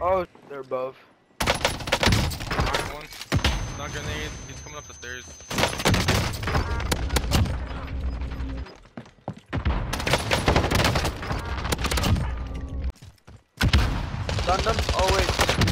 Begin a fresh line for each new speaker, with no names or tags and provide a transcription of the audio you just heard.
Oh, They're above.
Knocked one. Not grenade. He's coming up the stairs.
Stunned them? Oh wait.